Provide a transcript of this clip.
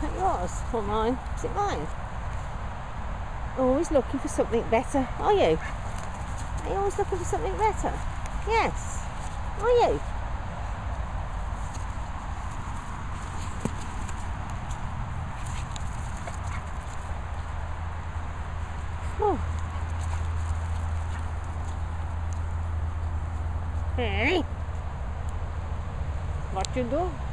That yours or mine? Is it mine? Always looking for something better, are you? Are you always looking for something better? Yes. Are you? Oh. Hey. What you do?